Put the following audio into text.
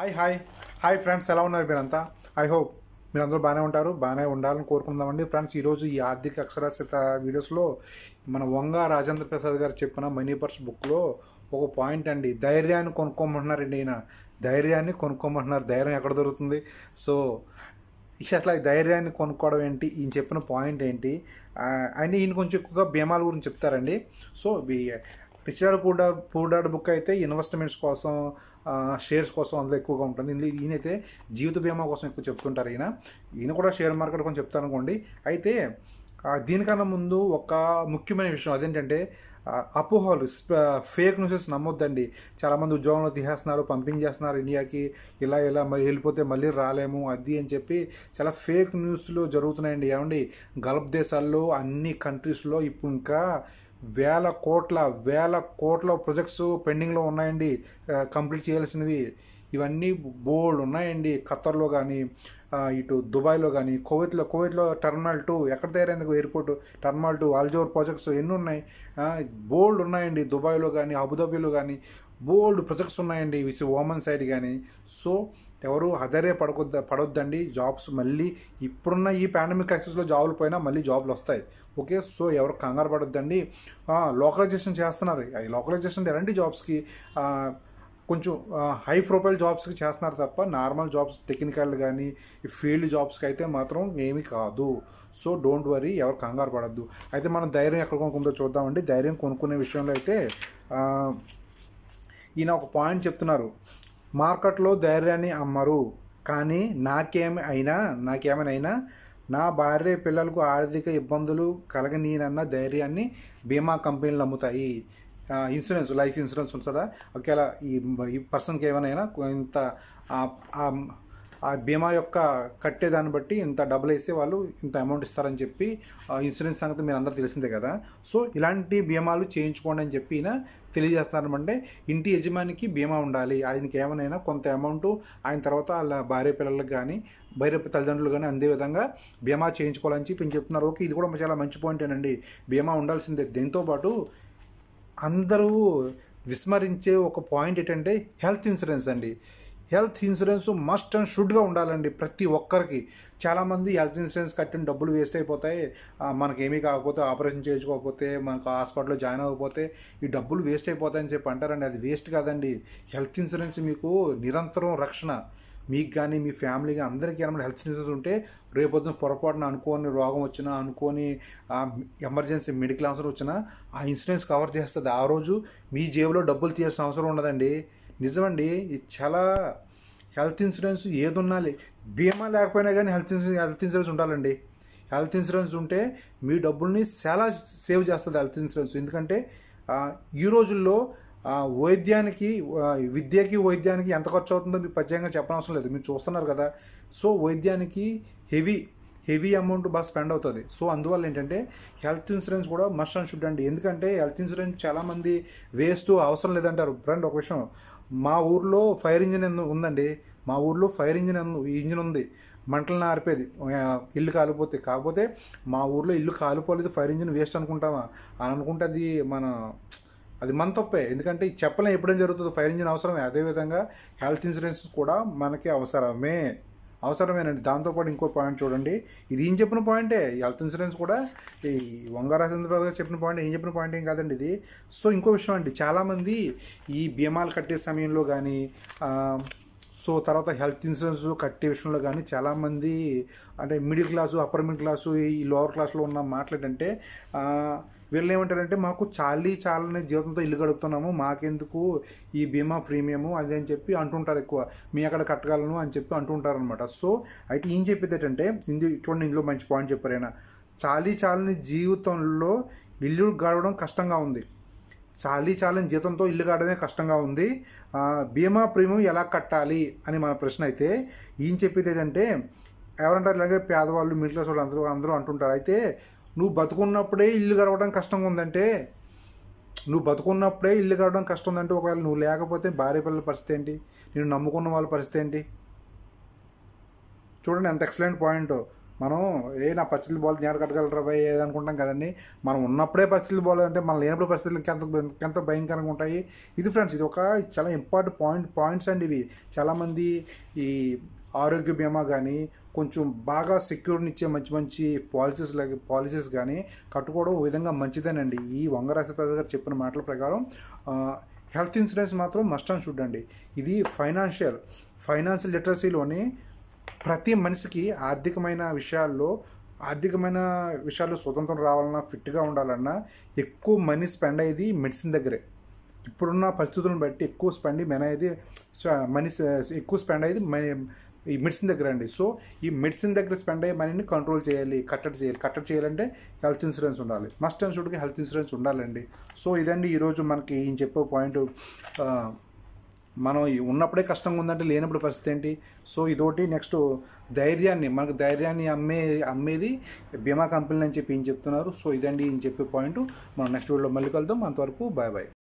Hi hi. Hi friends ఎలా ఉన్నారు మీరంతా? ఐ హోప్ మీరందరూ బాగానే ఉంటారు బాగానే ఉండాలని కోరుకుందామండి. ఫ్రెండ్స్ ఈరోజు ఈ ఆర్థిక అక్షరాస్యత వీడియోస్లో మన వంగ రాజేంద్ర ప్రసాద్ గారు చెప్పిన మనీ పర్స్ బుక్లో ఒక పాయింట్ అండి. ధైర్యాన్ని కొనుక్కోమంటున్నారండి ఈయన. ధైర్యాన్ని కొనుక్కోమంటున్నారు. ధైర్యం ఎక్కడ దొరుకుతుంది? సో అసలు అట్లా ఈ ధైర్యాన్ని కొనుక్కోవడం ఏంటి? ఈయన చెప్పిన పాయింట్ ఏంటి? అండ్ ఈయన కొంచెం ఎక్కువగా భీమాల గురించి చెప్తారండి. So rich dad poor dad poor dad book అయితే ఇన్వెస్ట్మెంట్స్ కోసం షేర్స్ కోసం అందులో ఎక్కువగా ఉంటుంది. ఇందులో ఈయనైతే జీవిత బీమా కోసం ఎక్కువ చెప్తుంటారు ఈయన. ఈయన కూడా షేర్ మార్కెట్ కొంచెం చెప్తాను అనుకోండి. అయితే దీనికన్నా ముందు ఒక ముఖ్యమైన విషయం అదేంటంటే అపోహలు ఫేక్ న్యూసెస్ నమ్మొద్దండి. చాలామంది ఉద్యోగంలో తీసేస్తున్నారు పంపింగ్ చేస్తున్నారు ఇండియాకి. ఇలా ఇలా మళ్ళీ వెళ్ళిపోతే మళ్ళీ రాలేము అది అని చెప్పి చాలా ఫేక్ న్యూస్లు జరుగుతున్నాయండి. ఏమండి? గల్ఫ్ దేశాల్లో అన్ని కంట్రీస్లో ఇప్పుడు ఇంకా వేల కోట్ల వేల కోట్ల ప్రాజెక్ట్స్ పెండింగ్లో ఉన్నాయండి. కంప్లీట్ చేయాల్సినవి. ఇవన్నీ బోల్డ్ ఉన్నాయండి. ఖత్తర్లో కానీ ఇటు దుబాయ్లో కానీ కోవిత్లో కోవిత్లో టర్మినల్ టూ ఎక్కడ తయారైంది? ఎయిర్పోర్ట్ టర్మినల్ టూ ఆల్జోర్ ప్రాజెక్ట్స్ ఎన్ని ఉన్నాయి? బోల్డ్ ఉన్నాయండి. దుబాయ్లో కానీ అబుదాబీలో కానీ బోల్డ్ ప్రాజెక్ట్స్ ఉన్నాయండి. విచ్ ఓమన్ సైడ్ కానీ సో ఎవరు అదరే పడకొద్ద పడొద్దండి. జాబ్స్ మళ్ళీ ఇప్పుడున్న ఈ పాండమిక్ క్రైసిస్లో జాబులు పోయినా మళ్ళీ జాబ్లు వస్తాయి. ఓకే సో ఎవరు కంగారు పడొద్దండి. లోకలైజేషన్ చేస్తున్నారు. లోకలైజేషన్ ఎలాంటి జాబ్స్కి. కొంచెం హై ప్రొఫైల్ జాబ్స్కి చేస్తున్నారు తప్ప నార్మల్ జాబ్స్ టెక్నికల్ కానీ ఈ ఫీల్డ్ జాబ్స్కి అయితే మాత్రం ఏమీ కాదు. సో డోంట్ వరీ ఎవరు కంగారు పడద్దు. అయితే మనం ధైర్యం ఎక్కడ కొనుక్కుందో చూద్దామండి. ధైర్యం కొనుక్కునే విషయంలో అయితే ఈయన ఒక పాయింట్ చెప్తున్నారు. మార్కెట్లో ధైర్యాన్ని అమ్మరు. కానీ నాకేమి అయినా నాకేమైనా అయినా నా భార్య పిల్లలకు ఆర్థిక ఇబ్బందులు కలగనీనన్న ధైర్యాన్ని బీమా కంపెనీలు అమ్ముతాయి ఇన్సూరెన్స్ లైఫ్ ఇన్సూరెన్స్ ఉంటుందా? ఒకవేళ ఈ ఈ పర్సన్కి ఏమైనా ఇంత ఆ- బీమా యొక్క కట్టేదాన్ని బట్టి ఇంత డబ్బులు వేస్తే వాళ్ళు ఇంత అమౌంట్ ఇస్తారని చెప్పి ఆ ఇన్సూరెన్స్ సంగతి మీరు అందరూ తెలిసిందే కదా. సో ఇలాంటి బీమాలు చేయించుకోండి అని చెప్పి ఈయన తెలియజేస్తున్నారంటే ఇంటి యజమానికి బీమా ఉండాలి. ఆయనకి ఏమైనా కొంత అమౌంట్ ఆయన తర్వాత వాళ్ళ భార్య పిల్లలకు కానీ భార్య తల్లిదండ్రులు కానీ అందే విధంగా బీమా చేయించుకోవాలని చెప్పి చెప్తున్నారు. ఓకే ఇది కూడా చాలా మంచి పాయింటేనండి బీమా ఉండాల్సిందే. దీంతోపాటు అందరూ విస్మరించే ఒక పాయింట్ ఏంటంటే హెల్త్ ఇన్సూరెన్స్ అండి. హెల్త్ ఇన్సూరెన్స్ మస్ట్ అండ్ షుడ్గా ఉండాలండి ప్రతి ఒక్కరికి. చాలామంది హెల్త్ ఇన్సూరెన్స్ కట్టిన డబ్బులు వేస్ట్ అయిపోతాయి. మనకేమీ కాకపోతే ఆపరేషన్ చేయించుకోకపోతే మనకు హాస్పిటల్లో జాయిన్ అవ్వకపోతే ఈ డబ్బులు వేస్ట్ అయిపోతాయని చెప్పి అంటారండి. అది వేస్ట్ కాదండి. హెల్త్ ఇన్సూరెన్స్ మీకు నిరంతరం రక్షణ. మీకు కానీ మీ ఫ్యామిలీ కానీ అందరికీ ఏమైనా హెల్త్ ఇన్సూరెన్స్ ఉంటే రేపొద్దున పొరపాటున అనుకోని రోగం వచ్చినా అనుకోని ఎమర్జెన్సీ మెడికల్ అవసరం వచ్చినా ఆ ఇన్సూరెన్స్ కవర్ చేస్తుంది. ఆ రోజు మీ జేబులో డబ్బులు తీయాల్సిన అవసరం ఉండదండి. నిజమండి ఇది చాలా హెల్త్ ఇన్సూరెన్స్ ఏది ఉండాలి బీమా లేకపోయినా కానీ హెల్త్ ఇన్సూరెన్స్ హెల్త్ ఇన్సూరెన్స్ ఉండాలండి. హెల్త్ ఇన్సూరెన్స్ ఉంటే మీ డబ్బుల్ని చాలా సేవ్ చేస్తుంది హెల్త్ ఇన్సూరెన్స్. ఎందుకంటే ఈ రోజుల్లో వైద్యానికి విద్యకి వైద్యానికి ఎంత ఖర్చు అవుతుందో మీకు ప్రత్యేకంగా చెప్పనవసరం లేదు. మీరు చూస్తున్నారు కదా. సో వైద్యానికి హెవీ హెవీ అమౌంట్ బాగా స్పెండ్ అవుతుంది. సో అందువల్ల ఏంటంటే హెల్త్ ఇన్సూరెన్స్ కూడా మస్ట్ అండ్ షుడ్ అండి. ఎందుకంటే హెల్త్ ఇన్సూరెన్స్ చాలామంది వేస్ట్ అవసరం లేదంటారు. ఫ్రెండ్ ఒక విషయం మా ఊర్లో ఫైర్ ఇంజిన్ ఎందు- ఉందండి. మా ఊర్లో ఫైర్ ఇంజిన్ ఎందు- ఇంజిన్ ఉంది. మంటలను ఆరిపేది ఇల్లు కాలిపోతే. కాకపోతే మా ఊర్లో ఇల్లు కాలిపోలేదు ఫైర్ ఇంజిన్ వేస్ట్ అనుకుంటామా? అని అనుకుంటే అది మన అది మన తప్పే. ఎందుకంటే చెప్పలేం ఎప్పుడేం జరుగుతుందో ఫైర్ ఇంజిన్ అవసరమే. అదేవిధంగా హెల్త్ ఇన్సూరెన్స్ కూడా మనకి అవసరమే. అవసరమేనండి. దాంతోపాటు ఇంకో పాయింట్ చూడండి. ఇది ఏం చెప్పిన పాయింటే హెల్త్ ఇన్సూరెన్స్ కూడా ఈ వంగారాజేంద్ర గారు చెప్పిన పాయింట్ ఏం చెప్పిన పాయింట్ ఏం కాదండి ఇది. సో ఇంకో విషయం అండి. చాలామంది ఈ బీమాలు కట్టే సమయంలో కానీ సో తర్వాత హెల్త్ ఇన్సూరెన్స్ కట్టే విషయంలో కానీ చాలామంది అంటే middle class upper middle class ఈ లోవర్ క్లాస్లో ఉన్న మాట్లాడంటే వీళ్ళు ఏమంటారంటే మాకు చాలీ చాలని జీవితంతో ఇల్లు గడుపుతున్నాము మాకెందుకు ఈ బీమా ప్రీమియము? అది అని చెప్పి అంటుంటారు ఎక్కువ. మీ అక్కడ కట్టగలను అని చెప్పి అంటుంటారనమాట సో అయితే ఏం చెప్పేది ఏంటంటే ఇందు చూడండి ఇందులో మంచి పాయింట్ చెప్పారు ఆయన. చాలీ చాలని జీవితంలో ఇల్లు గడవడం కష్టంగా ఉంది. చాలీ చాలని జీతంతో ఇల్లు కట్టడమే కష్టంగా ఉంది. బీమా ప్రీమియం ఎలా కట్టాలి? అని మన ప్రశ్న అయితే ఈయన చెప్పేది ఏంటంటే ఎవరంటారు ఇలాగే పేదవాళ్ళు మిడిల్ క్లాస్ వాళ్ళు అందరూ అందరూ అంటుంటారు. అయితే నువ్వు బతుకున్నప్పుడే ఇల్లు గడవడం కష్టంగా ఉందంటే నువ్వు బతుకున్నప్పుడే ఇల్లు గడవడం కష్టం ఉందంటే ఒకవేళ నువ్వు లేకపోతే భార్య పిల్లల పరిస్థితి ఏంటి? నేను నమ్ముకున్న వాళ్ళ పరిస్థితి ఏంటి? చూడండి ఎంత ఎక్సలెంట్ పాయింట్. మనం ఏ నా పరిస్థితులు బాగాలేదు నేను కట్టగలరా భయ్ అనుకుంటాం కదండి. మనం ఉన్నప్పుడే పరిస్థితులు బాగాలంటే మనం లేనప్పుడు పరిస్థితులు ఇంకెంత ఇంకెంత భయంకరంగా ఉంటాయి. ఇది ఫ్రెండ్స్ ఇది ఒక చాలా ఇంపార్టెంట్ పాయింట్ పాయింట్స్ అండి ఇవి. చాలామంది ఈ ఆరోగ్య బీమా కానీ కొంచెం బాగా సెక్యూర్ని ఇచ్చే మంచి మంచి పాలసీస్ లాగా పాలసీస్ కానీ కట్టుకోవడం ఓ విధంగా మంచిదేనండి. ఈ వంగరాశి ప్రసాద్ గారు చెప్పిన మాటల ప్రకారం హెల్త్ ఇన్సూరెన్స్ మాత్రం మస్ట్ అండ్ షుడ్ అండి. ఇది ఫైనాన్షియల్ ఫైనాన్షియల్ లిటరసీలోని ప్రతి మనిషికి ఆర్థికమైన విషయాల్లో ఆర్థికమైన విషయాల్లో స్వతంత్రం రావాలన్నా ఫిట్గా ఉండాలన్నా ఎక్కువ మనీ స్పెండ్ అయ్యేది మెడిసిన్ దగ్గరే. ఇప్పుడున్న పరిస్థితులను బట్టి ఎక్కువ స్పెండ్ మెన్ అయ్యేది మనీ ఎక్కువ స్పెండ్ అయ్యేది ఈ మెడిసిన్ దగ్గర అండి. సో ఈ మెడిసిన్ దగ్గర స్పెండ్ అయ్యే మనీని కంట్రోల్ చేయాలి కట్టడి చేయాలి. కట్టడి చేయాలంటే హెల్త్ ఇన్సూరెన్స్ ఉండాలి. మస్ట్ అండ్ షుడ్కి హెల్త్ ఇన్సూరెన్స్ ఉండాలండి. సో ఇదండి ఈరోజు మనకి ఈయన చెప్పే పాయింట్ మనం ఉన్నప్పుడే కష్టంగా ఉందంటే లేనప్పుడు పరిస్థితి ఏంటి? సో ఇదోటి నెక్స్ట్ ధైర్యాన్ని మనకు ధైర్యాన్ని అమ్మే అమ్మేది బీమా కంపెనీలు అని చెప్పి ఈయన చెప్తున్నారు. సో ఇదండి ఈయన చెప్పే పాయింట్ మనం నెక్స్ట్ వీడియోలో మళ్ళీ కలుద్దాం. అంతవరకు బాయ్ బాయ్